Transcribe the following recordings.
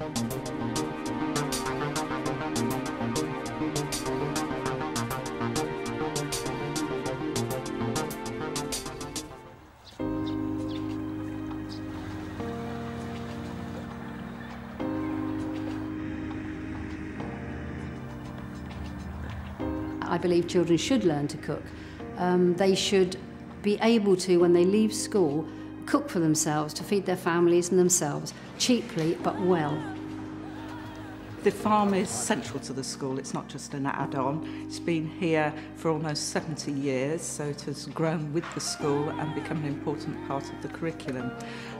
I believe children should learn to cook. Um, they should be able to, when they leave school, cook for themselves to feed their families and themselves cheaply but well. The farm is central to the school, it's not just an add-on. It's been here for almost 70 years, so it has grown with the school and become an important part of the curriculum.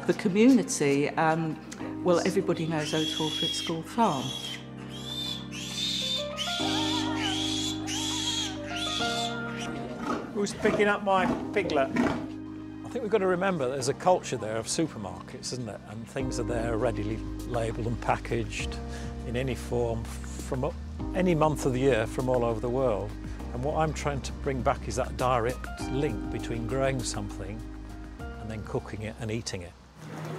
The community, um, well, everybody knows Old Hallford School Farm. Who's picking up my piglet? I think we've got to remember there's a culture there of supermarkets, isn't it? And things are there readily labelled and packaged in any form from any month of the year from all over the world. And what I'm trying to bring back is that direct link between growing something and then cooking it and eating it.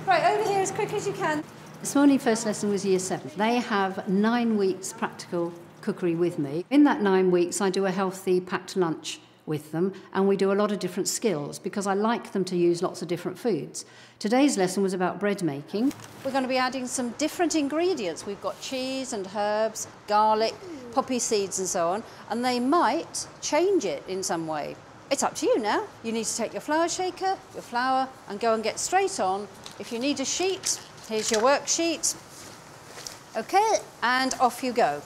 Right, over here as quick as you can. This morning first lesson was year seven. They have nine weeks practical cookery with me. In that nine weeks I do a healthy packed lunch with them and we do a lot of different skills because I like them to use lots of different foods. Today's lesson was about bread making. We're going to be adding some different ingredients. We've got cheese and herbs, garlic, poppy seeds and so on, and they might change it in some way. It's up to you now. You need to take your flour shaker, your flour, and go and get straight on. If you need a sheet, here's your worksheet. Okay, and off you go.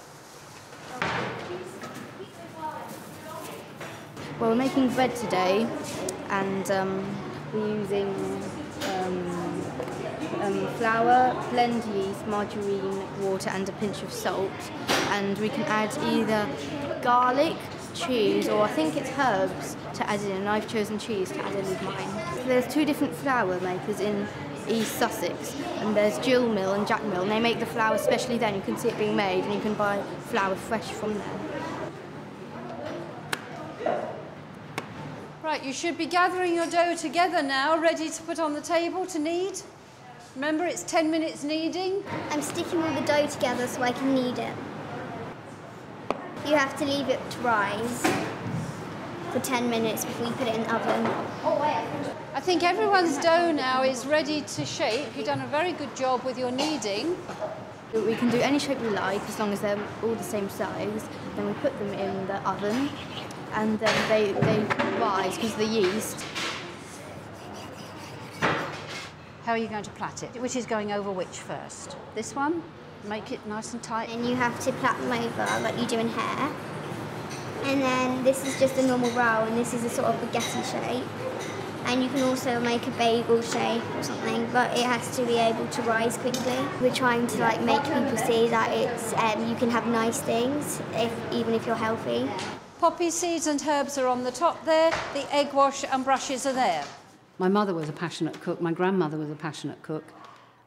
Well, we're making bread today, and um, we're using um, um, flour, blend yeast, margarine, water, and a pinch of salt. And we can add either garlic, cheese, or I think it's herbs to add in. And I've chosen cheese to add in with mine. There's two different flour makers in East Sussex, and there's Jill Mill and Jack Mill, and they make the flour specially then. You can see it being made, and you can buy flour fresh from them. Right, you should be gathering your dough together now, ready to put on the table to knead. Remember, it's 10 minutes kneading. I'm sticking all the dough together so I can knead it. You have to leave it to rise for 10 minutes before you put it in the oven. Oh, I think everyone's dough now is ready to shape. You've done a very good job with your kneading. We can do any shape we like as long as they're all the same size. Then we put them in the oven and then they, they rise because of the yeast. How are you going to plait it? Which is going over which first? This one? Make it nice and tight. And you have to plait them over like you do in hair. And then this is just a normal roll and this is a sort of baguette shape. And you can also make a bagel shape or something, but it has to be able to rise quickly. We're trying to like make people see that it's um, you can have nice things if even if you're healthy. Poppy seeds and herbs are on the top there. The egg wash and brushes are there. My mother was a passionate cook, my grandmother was a passionate cook,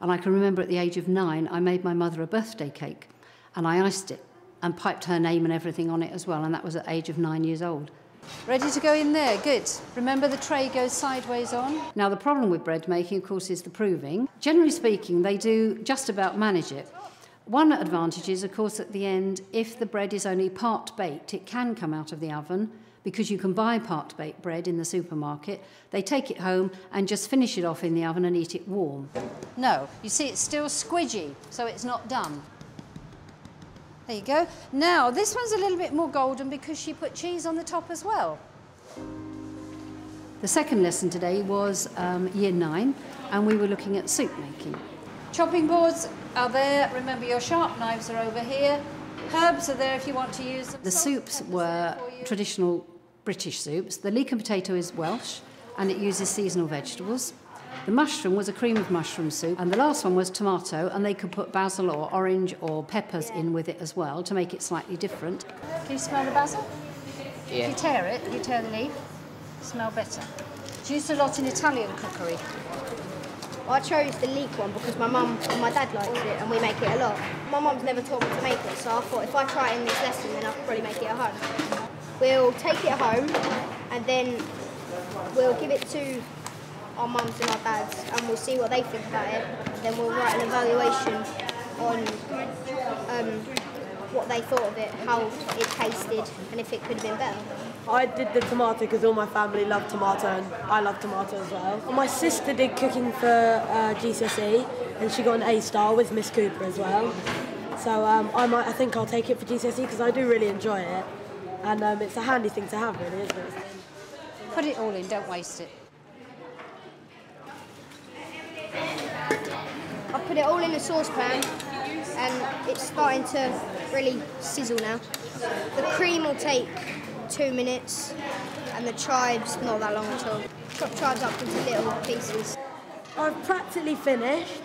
and I can remember at the age of nine, I made my mother a birthday cake and I iced it and piped her name and everything on it as well, and that was at the age of nine years old. Ready to go in there, good. Remember the tray goes sideways on? Now, the problem with bread making, of course, is the proving. Generally speaking, they do just about manage it. One advantage is, of course, at the end, if the bread is only part baked, it can come out of the oven because you can buy part baked bread in the supermarket. They take it home and just finish it off in the oven and eat it warm. No, you see it's still squidgy, so it's not done. There you go. Now, this one's a little bit more golden because she put cheese on the top as well. The second lesson today was um, year nine, and we were looking at soup making. Chopping boards are there. Remember, your sharp knives are over here. Herbs are there if you want to use them. The soups were traditional British soups. The leek and potato is Welsh, and it uses seasonal vegetables. The mushroom was a cream of mushroom soup, and the last one was tomato, and they could put basil or orange or peppers in with it as well to make it slightly different. Can you smell the basil? Yeah. If you tear it, you tear the leaf, smell better. It's used a lot in Italian cookery. I chose the leek one because my mum and my dad likes it and we make it a lot. My mum's never taught me to make it, so I thought if I try it in this lesson, then I could probably make it at home. We'll take it home and then we'll give it to our mums and our dads and we'll see what they think about it. Then we'll write an evaluation on um, what they thought of it, how it tasted, and if it could have been better. I did the tomato because all my family love tomato and I love tomato as well. My sister did cooking for uh, GCSE and she got an A star with Miss Cooper as well. So um, I might, I think I'll take it for GCSE because I do really enjoy it, and um, it's a handy thing to have, really, isn't it? Put it all in, don't waste it. I put it all in a saucepan and it's starting to really sizzle now. The cream will take two minutes and the chives not that long at all. Chop chives up into little pieces. I've practically finished.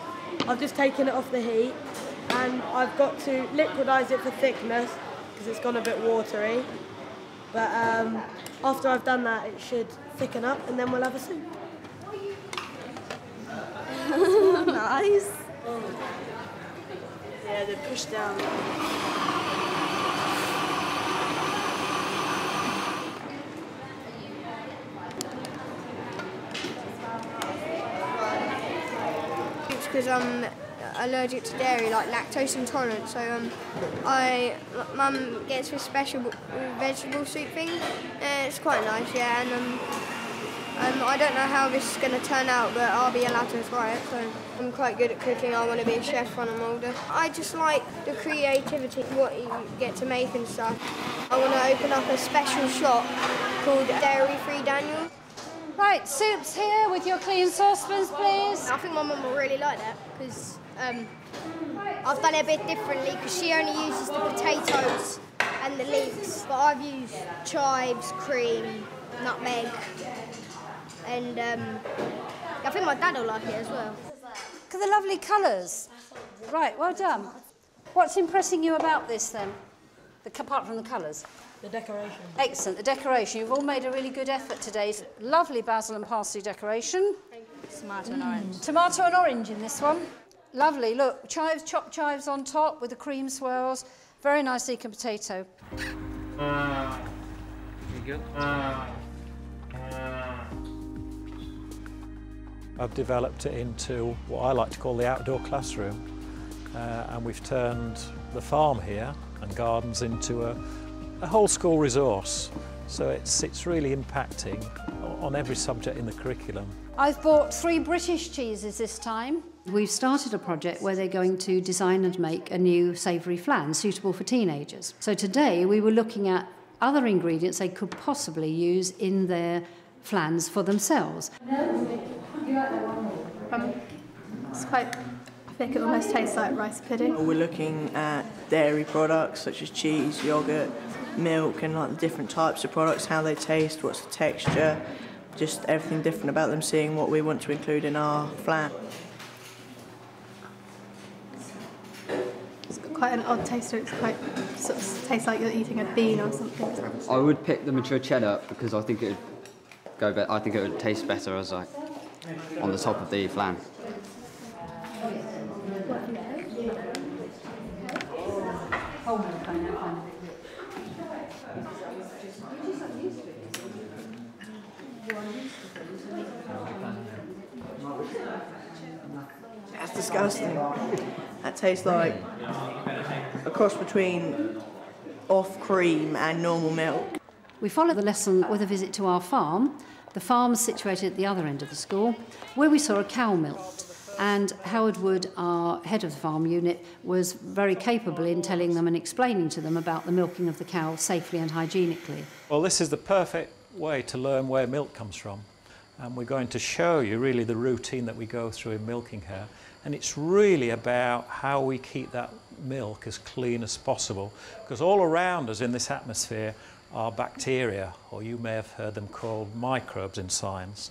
I've just taken it off the heat and I've got to liquidise it for thickness because it's gone a bit watery. But um, after I've done that, it should thicken up and then we'll have a soup. nice. Yeah, they push down. Because I'm allergic to dairy, like lactose intolerant. So um, I, mum gets this special vegetable soup thing. Uh, it's quite nice, yeah. And um, um, I don't know how this is going to turn out, but I'll be allowed to try it. So I'm quite good at cooking. I want to be a chef when I'm older. I just like the creativity, what you get to make and stuff. I want to open up a special shop called Dairy Free Daniel. Right, soups here with your clean saucepans, please. I think my mum will really like that because um, I've done it a bit differently because she only uses the potatoes and the leeks, but I've used chives, cream, nutmeg, and um, I think my dad will like it as well. Look at the lovely colours. Right, well done. What's impressing you about this then? The, apart from the colours? The decoration. Excellent, the decoration. You've all made a really good effort today. Lovely basil and parsley decoration. Tomato and orange. Tomato and orange in this one. Lovely, look, chives, chopped chives on top with the cream swirls. Very nice leek and potato. You good? I've developed it into what I like to call the outdoor classroom. Uh, and we've turned the farm here and gardens into a, a whole school resource. So it's, it's really impacting on every subject in the curriculum. I've bought three British cheeses this time. We've started a project where they're going to design and make a new savoury flan suitable for teenagers. So today we were looking at other ingredients they could possibly use in their flans for themselves. Um, it's quite, I think it almost tastes like rice pudding. We're looking at dairy products such as cheese, yogurt, milk, and like the different types of products, how they taste, what's the texture, just everything different about them, seeing what we want to include in our flan. It's got quite an odd taste. It's quite sort of tastes like you're eating a bean or something. I would pick the mature cheddar because I think it would go better. I think it would taste better as like on the top of the flan. That's disgusting. That tastes like a cross between off cream and normal milk. We follow the lesson with a visit to our farm. The farm is situated at the other end of the school, where we saw a cow milked. And Howard Wood, our head of the farm unit, was very capable in telling them and explaining to them about the milking of the cow safely and hygienically. Well, this is the perfect way to learn where milk comes from. And we're going to show you really the routine that we go through in milking her. And it's really about how we keep that milk as clean as possible. Because all around us in this atmosphere are bacteria, or you may have heard them called microbes in science.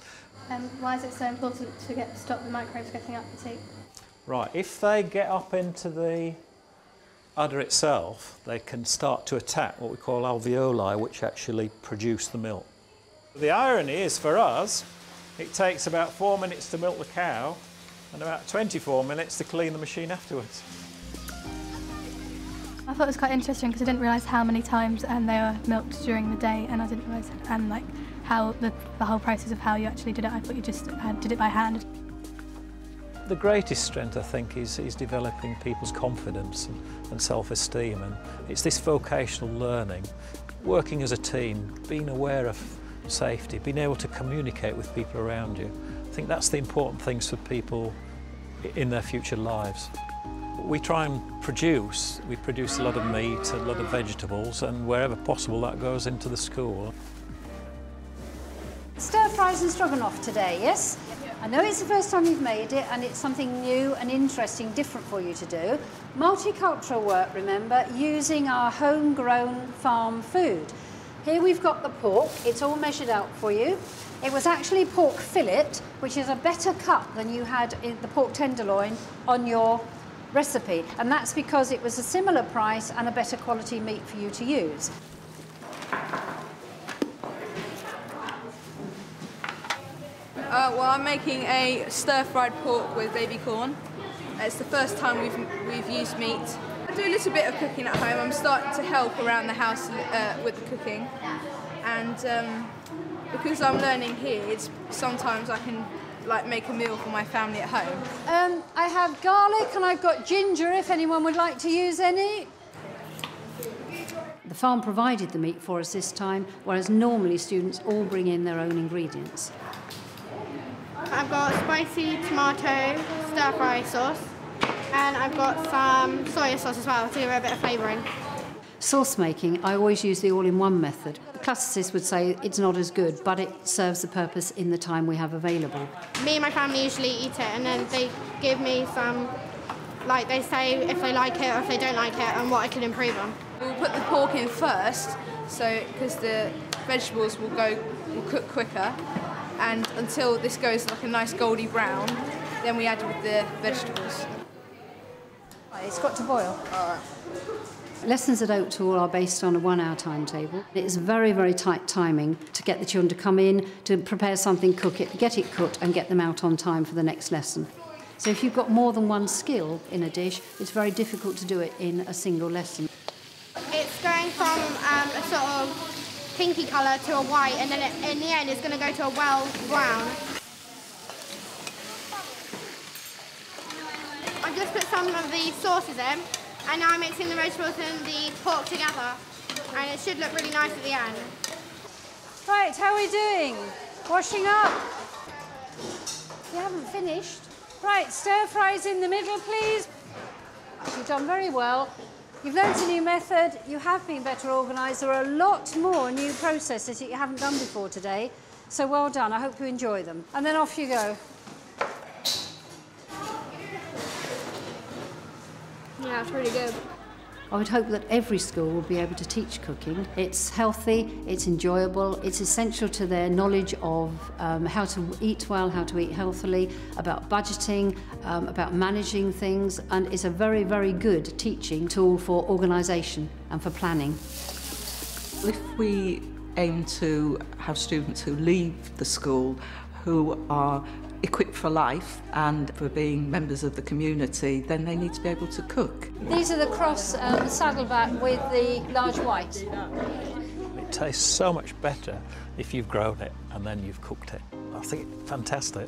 Um, why is it so important to get stop the microbes getting up the teat? Right, if they get up into the udder itself, they can start to attack what we call alveoli, which actually produce the milk. The irony is for us, it takes about four minutes to milk the cow and about 24 minutes to clean the machine afterwards. I thought it was quite interesting because I didn't realise how many times um, they were milked during the day, and I didn't realise and like how the, the whole process of how you actually did it. I thought you just uh, did it by hand. the greatest strength, I think, is, is developing people's confidence and, and self-esteem. And it's this vocational learning, working as a team, being aware of safety, being able to communicate with people around you. I think that's the important things for people in their future lives. We try and produce, we produce a lot of meat, a lot of vegetables, and wherever possible that goes into the school. Stir fries and stroganoff today, yes? I know it's the first time you've made it and it's something new and interesting, different for you to do. Multicultural work, remember, using our homegrown farm food. Here we've got the pork, it's all measured out for you. It was actually pork fillet, which is a better cut than you had in the pork tenderloin on your recipe. And that's because it was a similar price and a better quality meat for you to use. Uh, well, I'm making a stir-fried pork with baby corn. It's the first time we've, we've used meat. I do a little bit of cooking at home. I'm starting to help around the house uh, with the cooking. And um, because I'm learning here, it's sometimes I can like make a meal for my family at home. Um, I have garlic and I've got ginger if anyone would like to use any. The farm provided the meat for us this time, whereas normally students all bring in their own ingredients. I've got spicy tomato stir fry sauce and I've got some soya sauce as well to give it a bit of flavouring. Sauce making, I always use the all-in-one method. The classicists would say it's not as good, but it serves the purpose in the time we have available. Me and my family usually eat it and then they give me some, like they say if they like it or if they don't like it and what I can improve on. We'll put the pork in first, so because the vegetables will go will cook quicker, and until this goes like a nice goldy brown, then we add with the vegetables. It's got to boil. Lessons at Oathall are based on a one hour timetable. It's very, very tight timing to get the children to come in, to prepare something, cook it, get it cooked, and get them out on time for the next lesson. So if you've got more than one skill in a dish, it's very difficult to do it in a single lesson. It's going from um, a sort of pinky colour to a white and then it, in the end it's going to go to a well brown. I've just put some of the sauces in and now I'm mixing the vegetables and the pork together and it should look really nice at the end. Right, how are we doing? Washing up? You haven't finished. Right, stir fries in the middle, please. You've done very well. You've learnt a new method. You have been better organised. There are a lot more new processes that you haven't done before today. So well done. I hope you enjoy them. And then off you go. Yeah, it's really good. I would hope that every school will be able to teach cooking. It's healthy, it's enjoyable, it's essential to their knowledge of um, how to eat well, how to eat healthily, about budgeting, um, about managing things, and it's a very, very good teaching tool for organisation and for planning. If we aim to have students who leave the school who are equipped for life and for being members of the community, then they need to be able to cook. These are the cross um, saddleback with the large white. It tastes so much better if you've grown it and then you've cooked it. I think it's fantastic.